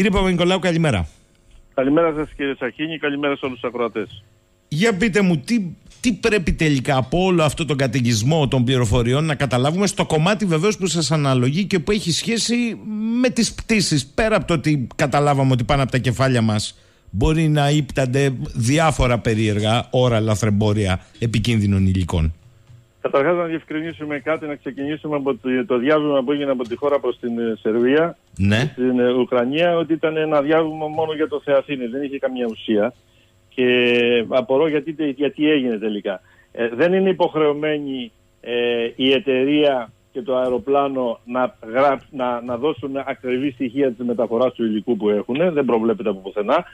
Κύριε Παπα-Νικολάου, καλημέρα. Καλημέρα σας κύριε Σαχίνη, καλημέρα σε όλους τους ακροατές. Για πείτε μου, τι, τι πρέπει τελικά από όλο αυτό τον καταιγισμό των πληροφοριών να καταλάβουμε στο κομμάτι βεβαίως που σας αναλογεί και που έχει σχέση με τις πτήσεις. Πέρα από το ότι καταλάβαμε ότι πάνω από τα κεφάλια μας μπορεί να ύπτανται διάφορα περίεργα ώρα λαθρεμπόρια επικίνδυνων υλικών. Καταρχάς, να διευκρινίσουμε κάτι, να ξεκινήσουμε από το διάβημα που έγινε από τη χώρα προς την ε, Σερβία, ναι. στην ε, Ουκρανία, ότι ήταν ένα διάβημα μόνο για το Θεαθήνη, δεν είχε καμία ουσία. Και απορώ γιατί, γιατί έγινε τελικά. Ε, δεν είναι υποχρεωμένη ε, η εταιρεία και το αεροπλάνο να, να, να δώσουν ακριβή στοιχεία της μεταφοράς του υλικού που έχουν, δεν προβλέπεται από πουθενά.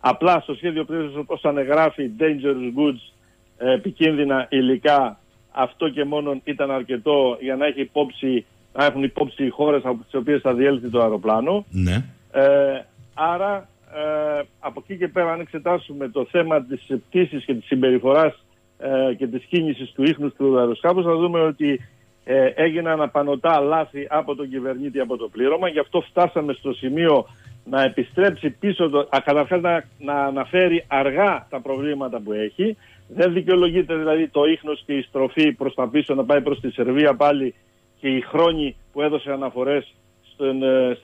Απλά στο σχέδιο πτήσεως όπως ανεγράφει dangerous goods, επικίνδυνα υλικά, αυτό και μόνο ήταν αρκετό για να, έχει υπόψη, να έχουν υπόψη οι χώρες από τις οποίες θα διέλθει το αεροπλάνο. Ναι. Ε, άρα ε, από εκεί και πέρα αν εξετάσουμε το θέμα της πτήσης και της συμπεριφοράς ε, και της κίνησης του ίχνους του αεροσκάφους θα δούμε ότι ε, έγιναν απανοτά λάθη από τον κυβερνήτη από το πλήρωμα. Γι' αυτό φτάσαμε στο σημείο να επιστρέψει πίσω, το, καταρχάς να, να αναφέρει αργά τα προβλήματα που έχει. Δεν δικαιολογείται δηλαδή το ίχνος και η στροφή προς τα πίσω να πάει προς τη Σερβία πάλι και οι χρόνοι που έδωσε αναφορές στον, ε,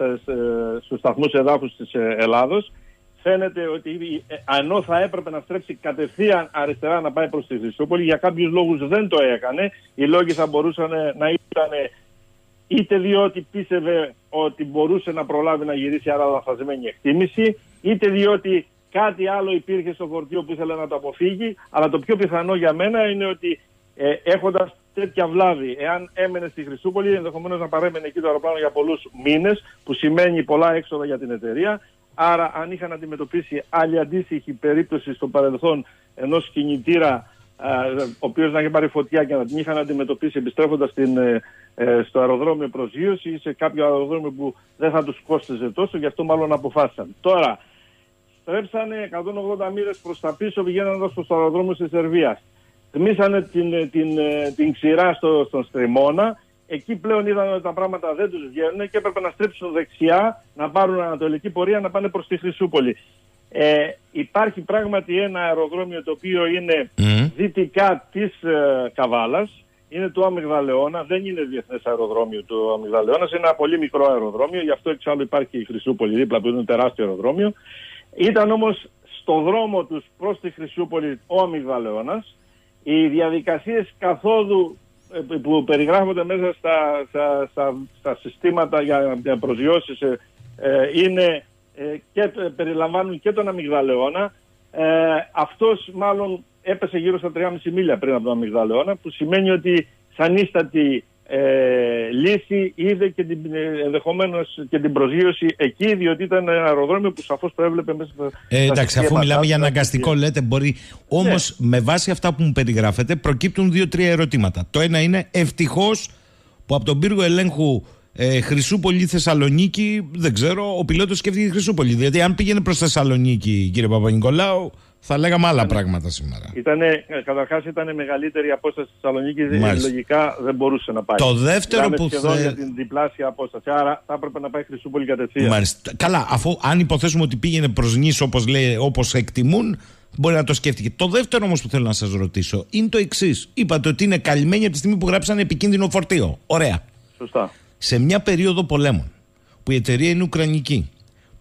στους σταθμούς εδάφους της ε, Ελλάδος. Φαίνεται ότι ε, ενώ θα έπρεπε να στρέψει κατευθείαν αριστερά να πάει προς τη Χρυσούπολη, για κάποιους λόγους δεν το έκανε. Οι λόγοι θα μπορούσαν να ήταν είτε διότι πίστευε ότι μπορούσε να προλάβει να γυρίσει άρα λαθασμένη εκτίμηση, είτε διότι κάτι άλλο υπήρχε στο φορτίο που ήθελε να το αποφύγει, αλλά το πιο πιθανό για μένα είναι ότι ε, έχοντας τέτοια βλάβη, εάν έμενε στη Χρυσούπολη, ενδεχομένως να παρέμενε εκεί το αεροπλάνο για πολλούς μήνες, που σημαίνει πολλά έξοδα για την εταιρεία. Άρα, αν είχαν αντιμετωπίσει άλλη αντίστοιχη περίπτωση στο παρελθόν ενός κινητήρα ο οποίος να έχει πάρει φωτιά και να την είχαν αντιμετωπίσει επιστρέφοντας ε, ε, στο αεροδρόμιο προσγείωση ή σε κάποιο αεροδρόμιο που δεν θα τους κόστιζε τόσο, γι' αυτό μάλλον αποφάσισαν. Τώρα, στρέψανε 180 μοίρες προς τα πίσω πηγαίνοντα στο αεροδρόμιο τη Σερβία. Τμήσανε την, την, την, την ξηρά στο, στον Στριμώνα. Εκεί πλέον είδαν ότι τα πράγματα δεν τους βγαίνουν και έπρεπε να στρέψουν δεξιά, να πάρουν ανατολική πορεία, να πάνε προς τη Χρυσούπολη. Ε, υπάρχει πράγματι ένα αεροδρόμιο το οποίο είναι mm. δυτικά της ε, Καβάλας, είναι του Αμυγδαλεώνα, δεν είναι διεθνές αεροδρόμιο του Αμυγδαλεώνα, είναι ένα πολύ μικρό αεροδρόμιο, γι' αυτό εξάλλου υπάρχει η Χρυσούπολη δίπλα που είναι τεράστιο αεροδρόμιο. Ήταν όμως στο δρόμο τους προς τη Χρυσούπολη ο Αμυγδαλεώνας. Οι διαδικασίες καθόδου ε, που περιγράφονται μέσα στα, στα, στα, στα συστήματα για, για προσγειώσεις ε, ε είναι ε, και περιλαμβάνουν και τον αμυγδαλεώνα. Ε, αυτός μάλλον έπεσε γύρω στα 3,5 μίλια πριν από τον αμυγδαλεώνα που σημαίνει ότι σαν ίστατη ε, λύση είδε και την, ε, ενδεχομένως και την προσγείωση εκεί διότι ήταν ένα αεροδρόμιο που σαφώς το έβλεπε μέσα στα ε, Εντάξει αφού μιλάμε για αναγκαστικό λέτε μπορεί όμως ναι. με βάση αυτά που μου περιγράφετε προκύπτουν δύο-τρία ερωτήματα το ένα είναι ευτυχώς που από τον πύργο ελέγχου ε, Χρυσούπολη Θεσσαλονίκη, δεν ξέρω, ο πιλότος σκέφτηκε Χρυσούπολη. Δηλαδή, αν πήγαινε προς Θεσσαλονίκη, κύριε Παπα-Νικολάου, θα λέγαμε άλλα πράγματα σήμερα. Ήτανε, καταρχάς ήταν μεγαλύτερη η απόσταση στη Θεσσαλονίκης, λογικά δεν μπορούσε να πάει. Το δεύτερο Ήτανε που σχεδόν θε... για την διπλάσια απόσταση, άρα θα έπρεπε να πάει Χρυσούπολη κατευθείαν. Μάλιστα. Καλά, αφού αν υποθέσουμε ότι πήγαινε προς νήσο όπως, λέει, όπως εκτιμούν, μπορεί να το σκέφτηκε. Το δεύτερο όμως που θέλω να σας ρωτήσω είναι το εξής. Είπατε ότι είναι καλυμμένοι από τη στιγμή που γράψαν επικίνδυνο φορτίο. Ωραία. Σωστά σε μια περίοδο πολέμων που η εταιρεία είναι Ουκρανική,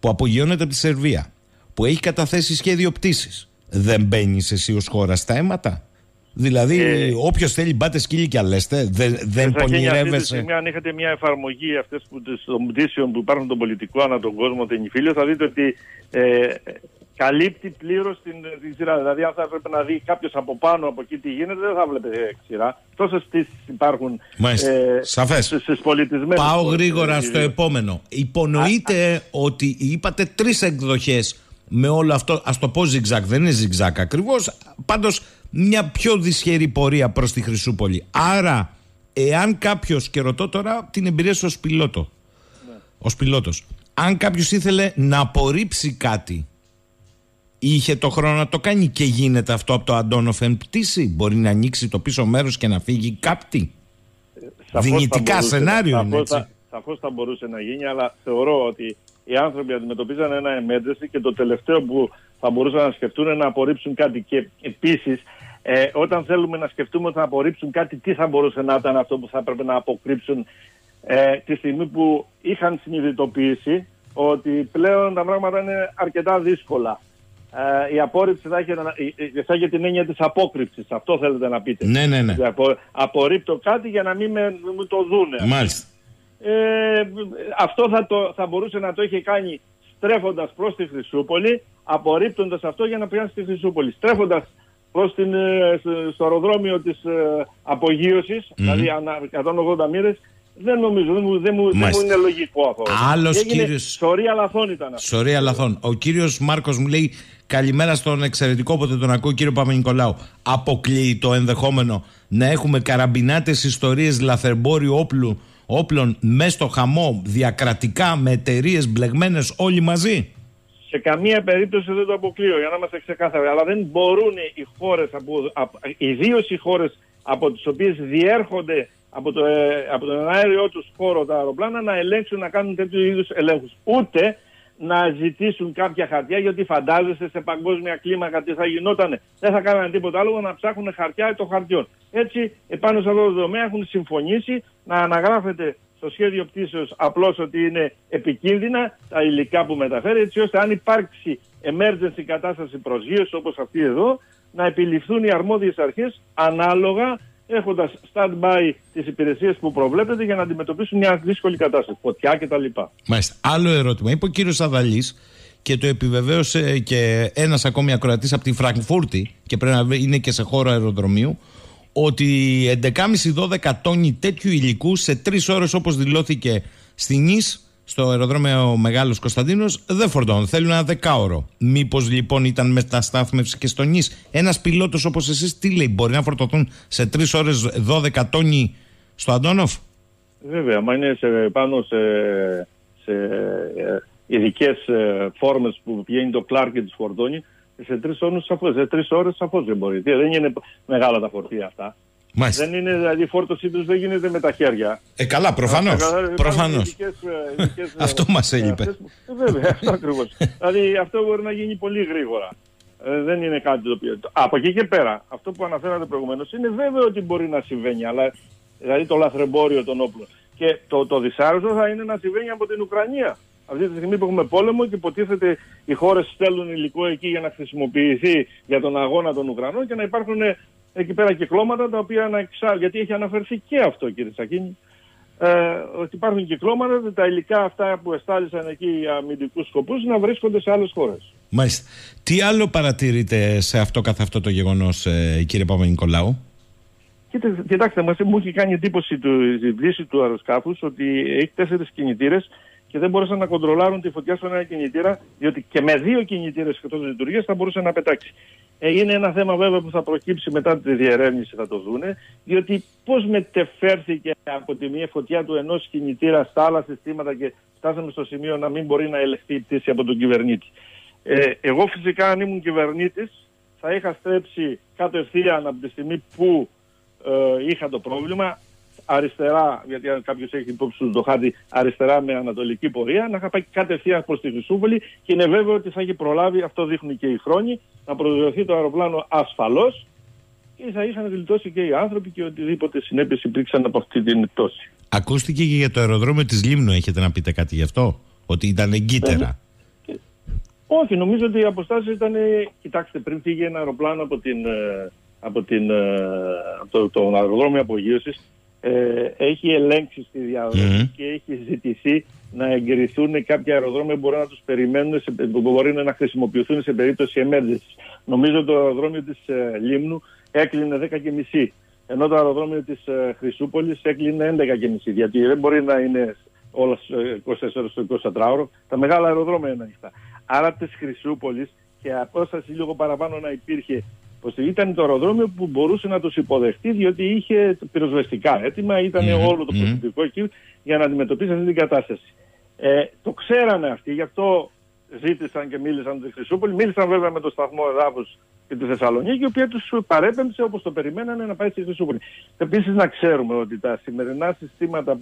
που απογειώνεται από τη Σερβία, που έχει καταθέσει σχέδιο πτήσης, δεν μπαίνεις εσύ ως χώρα στα αίματα. Δηλαδή, ε, όποιος θέλει μπάτε σκύλι και αλέστε, δεν, δεν πονηρεύεσαι. αν είχατε μια εφαρμογή αυτές των πτήσεων που υπάρχουν στον πολιτικό ανά τον κόσμο, την θα δείτε ότι ε, καλύπτει πλήρως την, την σειρά. Δηλαδή, αν θα έπρεπε να δει κάποιος από πάνω από εκεί τι γίνεται, δεν θα βλέπετε σειρά. Τόσες πτήσεις υπάρχουν ε, στι πολιτισμένε. Πάω γρήγορα στο επόμενο. Υπονοείτε ότι είπατε τρεις εκδοχές με όλο αυτό. Α το πω ζυγζάκ, δεν είναι ζυγζάκ ακριβώς. Πάντως, μια πιο δυσχερή πορεία προς τη Χρυσούπολη. Άρα, εάν κάποιος, και ρωτώ τώρα την εμπειρία σου ως πιλότο, ναι. ως πιλότος, αν κάποιος ήθελε να απορρίψει κάτι είχε το χρόνο να το κάνει και γίνεται αυτό από το Αντόνοφ εν πτήση. Μπορεί να ανοίξει το πίσω μέρος και να φύγει κάτι. Δυνητικά σενάριο είναι έτσι. Σαφώς θα μπορούσε να γίνει, αλλά θεωρώ ότι οι άνθρωποι αντιμετωπίζαν ένα emergency και το τελευταίο που θα μπορούσαν να σκεφτούν είναι να απορρίψουν κάτι. Και επίσης, ε, όταν θέλουμε να σκεφτούμε ότι θα απορρίψουν κάτι, τι θα μπορούσε να ήταν αυτό που θα έπρεπε να αποκρύψουν ε, τη στιγμή που είχαν συνειδητοποιήσει ότι πλέον τα πράγματα είναι αρκετά δύσκολα. Ε, η απόρριψη θα έχει, θα έχει την έννοια της απόκρυψης. Αυτό θέλετε να πείτε. Ναι, ναι, ναι. Απο, απορρίπτω κάτι για να μην με, το δούνε. Μάλιστα. Ε, αυτό θα, το, θα μπορούσε να το είχε κάνει στρέφοντας προς τη Χρυσούπολη, απορρίπτοντας αυτό για να πιάσει στη Χρυσούπολη. Στρέφοντας προς την, ε, στο αεροδρόμιο της ε, απογείωσης, mm-hmm. δηλαδή 180 μοίρες, δεν νομίζω, δεν μου, δεν μου, δεν μου είναι λογικό αυτό. Άλλος κύριο. Σωρία λαθών ήταν αυτό. Σωρία λαθών. Ο κύριος Μάρκος μου λέει καλημέρα στον εξαιρετικό, όποτε τον ακούω, κύριο Παπα-Νικολάου. Αποκλείει το ενδεχόμενο να έχουμε καραμπινάτες ιστορίες λαθρεμπόριου όπλου, όπλων μέσα στο χαμό, διακρατικά, με εταιρείες μπλεγμένες όλοι μαζί. Σε καμία περίπτωση δεν το αποκλείω, για να είμαστε ξεκάθαροι. Αλλά δεν μπορούν οι χώρες, ιδίω οι χώρε από τις οποίες διέρχονται από, το, ε, από τον αέριό τους χώρο τα αεροπλάνα να ελέγξουν να κάνουν τέτοιου είδους ελέγχους. Ούτε να ζητήσουν κάποια χαρτιά, γιατί φαντάζεστε σε παγκόσμια κλίμακα τι θα γινότανε. Δεν θα κάνανε τίποτα άλλο να ψάχνουν χαρτιά των χαρτιών. Έτσι, επάνω σε αυτό το τομέα έχουν συμφωνήσει να αναγράφεται στο σχέδιο πτήσεως απλώς ότι είναι επικίνδυνα τα υλικά που μεταφέρει, έτσι ώστε αν υπάρξει emergency κατάσταση προσγείωσης όπως αυτή εδώ, να επιληφθούν οι αρμόδιες αρχές ανάλογα έχοντας stand-by τις υπηρεσίες που προβλέπεται για να αντιμετωπίσουν μια δύσκολη κατάσταση, φωτιά κτλ. Μάλιστα. Άλλο ερώτημα. Είπε ο κύριος Αδαλής και το επιβεβαίωσε και ένας ακόμη ακροατής από τη Φραγκφούρτη και πρέπει να είναι και σε χώρο αεροδρομίου ότι 11,5-12 τόνοι τέτοιου υλικού σε τρεις ώρες όπως δηλώθηκε στην Νης στο αεροδρόμιο Μεγάλος Κωνσταντίνος δεν φορτώνουν. Θέλουν ένα δεκάωρο. Μήπως λοιπόν ήταν μεταστάθμευση και στο νης. Ένας πιλότος όπως εσείς τι λέει, μπορεί να φορτωθούν σε τρεις ώρες 12 τόνοι στο Αντώνοφ; Βέβαια, μα είναι σε, πάνω σε, σε ε, ειδικές ε, φόρμες που πηγαίνει το κλάρ και τις φορτώνει. Σε τρεις ώρες σαφώς. Σε τρεις ώρες σαφώς δεν μπορεί. Δεν είναι μεγάλα τα φορτία αυτά. Μάλιστα. Δεν είναι, δηλαδή η φόρτωσή τους δεν γίνεται με τα χέρια. Ε, καλά, προφανώς. Προφανώς. αυτό μας έλειπε. Ε, βέβαια, αυτό ακριβώς. δηλαδή αυτό μπορεί να γίνει πολύ γρήγορα. Ε, δεν είναι κάτι το οποίο. Από εκεί και πέρα, αυτό που αναφέρατε προηγουμένως είναι βέβαιο ότι μπορεί να συμβαίνει. Αλλά δηλαδή το λαθρεμπόριο των όπλων. Και το, το δυσάρεστο θα είναι να συμβαίνει από την Ουκρανία. Αυτή τη στιγμή που έχουμε πόλεμο και υποτίθεται οι χώρες στέλνουν υλικό εκεί για να χρησιμοποιηθεί για τον αγώνα των Ουκρανών και να υπάρχουν εκεί πέρα κυκλώματα τα οποία να εξάλλου, γιατί έχει αναφερθεί και αυτό κύριε Σακίνη, ε, ότι υπάρχουν κυκλώματα, τα υλικά αυτά που εστάλησαν εκεί για αμυντικούς σκοπούς να βρίσκονται σε άλλες χώρες. Μάλιστα. Τι άλλο παρατηρείτε σε αυτό καθ' αυτό το γεγονός, ε, κύριε Παπα-Νικολάου. Κοιτάξτε, μας, μου έχει κάνει εντύπωση του, η πτήση του αεροσκάφους ότι έχει τέσσερις κινητήρες και δεν μπορούσαν να κοντρολάρουν τη φωτιά στον ένα κινητήρα, διότι και με δύο κινητήρες εκτός λειτουργίας θα μπορούσε να πετάξει. Ε, είναι ένα θέμα βέβαια που θα προκύψει μετά τη διερεύνηση, θα το δούνε, διότι πώς μετεφέρθηκε από τη μία φωτιά του ενός κινητήρα στα άλλα συστήματα και φτάσαμε στο σημείο να μην μπορεί να ελεγχθεί η πτήση από τον κυβερνήτη. Ε, εγώ φυσικά αν ήμουν κυβερνήτης θα είχα στρέψει κατευθείαν από τη στιγμή που ε, είχα το πρόβλημα αριστερά, γιατί αν κάποιος έχει υπόψη του το χάρτη αριστερά με ανατολική πορεία, να είχα πάει κατευθείαν προς τη Χρυσούβολη και είναι βέβαιο ότι θα έχει προλάβει, αυτό δείχνουν και οι χρόνοι, να προσδιοθεί το αεροπλάνο ασφαλώς και θα είχαν γλιτώσει και οι άνθρωποι και οτιδήποτε συνέπειες υπήρξαν από αυτή την πτώση. Ακούστηκε και για το αεροδρόμιο της Λίμνου, έχετε να πείτε κάτι γι' αυτό, ότι ήταν εγκύτερα. Ε, όχι, νομίζω ότι οι αποστάσεις ήταν. Κοιτάξτε, πριν φύγει ένα αεροπλάνο από, την, ε, από, την, ε, από το, το αεροδρόμιο απογείωσης, ε, έχει ελέγξει στη διαδρομή και έχει ζητηθεί να εγκριθούν κάποια αεροδρόμια που μπορεί να τους περιμένουν, σε, που μπορεί να χρησιμοποιηθούν σε περίπτωση emergency. Νομίζω το αεροδρόμιο της ε, Λίμνου έκλεινε 10.30 ενώ το αεροδρόμιο της ε, Χρυσούπολης έκλεινε 11.30 γιατί δεν μπορεί να είναι όλας 24 ώρες στο 24ωρο. Τα μεγάλα αεροδρόμια είναι ανοιχτά. Άρα της Χρυσούπολης και απόσταση λίγο παραπάνω να υπήρχε πως ήταν το αεροδρόμιο που μπορούσε να τους υποδεχτεί διότι είχε πυροσβεστικά έτοιμα, ήταν mm-hmm. όλο το προσωπικό εκεί για να αντιμετωπίσει αυτή την κατάσταση. Ε, το ξέρανε αυτοί, γι' αυτό ζήτησαν και μίλησαν τη Χρυσούπολη. Μίλησαν βέβαια με το σταθμό εδάφους και τη Θεσσαλονίκη, η οποία τους παρέπεμψε όπως το περιμένανε να πάει στη Χρυσούπολη. Επίσης, να ξέρουμε ότι τα σημερινά συστήματα,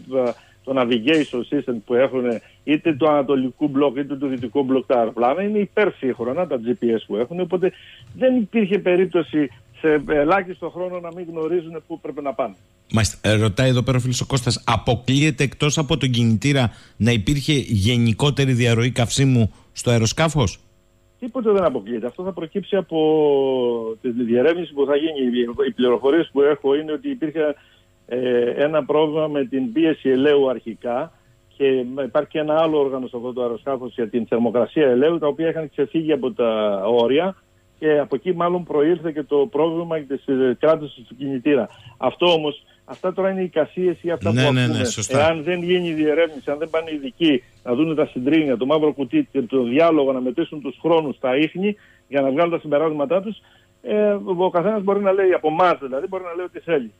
το navigation system που έχουν είτε του ανατολικού μπλοκ είτε του δυτικού μπλοκ τα αεροπλάνα είναι υπερσύγχρονα, τα GPS που έχουν. Οπότε δεν υπήρχε περίπτωση σε ελάχιστο χρόνο να μην γνωρίζουν πού πρέπει να πάνε. Μάλιστα. Ε, ρωτάει εδώ πέρα ο φίλος ο Κώστας, αποκλείεται εκτός από τον κινητήρα να υπήρχε γενικότερη διαρροή καυσίμου στο αεροσκάφος; Τίποτε δεν αποκλείεται. Αυτό θα προκύψει από τη διερεύνηση που θα γίνει. Οι πληροφορίες που έχω είναι ότι υπήρχε ε, ένα πρόβλημα με την πίεση ελαίου αρχικά και υπάρχει και ένα άλλο όργανο σε αυτό το αεροσκάφος για την θερμοκρασία ελαίου, τα οποία είχαν ξεφύγει από τα όρια και από εκεί μάλλον προήλθε και το πρόβλημα της κράτησης του κινητήρα. Αυτό όμως, αυτά τώρα είναι οι εικασίες ή αυτά ναι, που ναι, ακούμε. Ναι, σωστά. Εάν δεν γίνει η διερεύνηση, αν δεν πάνε οι ειδικοί να δουν τα συντρίμια, το μαύρο κουτί και το διάλογο, να μετρήσουν τους χρόνους, τα ίχνη για να βγάλουν τα συμπεράσματά τους, ε, ο καθένας μπορεί να λέει, από εμάς δηλαδή, μπορεί να λέει ό,τι θέλει.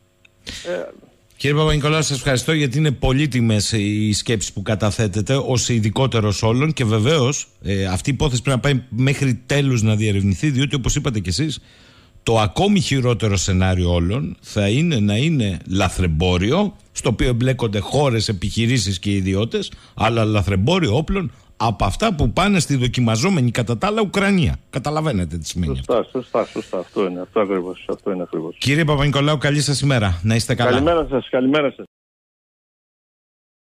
Ε, Κύριε Παπα-Νικολάου, σας ευχαριστώ γιατί είναι πολύτιμες οι σκέψεις που καταθέτετε ως ειδικότερος όλων και βεβαίως ε, αυτή η υπόθεση πρέπει να πάει μέχρι τέλους να διερευνηθεί, διότι όπως είπατε κι εσείς, το ακόμη χειρότερο σενάριο όλων θα είναι να είναι λαθρεμπόριο, στο οποίο εμπλέκονται χώρες, επιχειρήσεις και ιδιώτες, αλλά λαθρεμπόριο όπλων από αυτά που πάνε στη δοκιμαζόμενη κατά τα άλλα Ουκρανία. Καταλαβαίνετε τι σημαίνει σωστά, αυτό. Σωστά, σωστά. Αυτό είναι. Αυτό ακριβώς. Αυτό είναι ακριβώς. Κύριε Παπα-Νικολάου, καλή σας ημέρα. Να είστε καλά. Καλημέρα σας. Καλημέρα σας.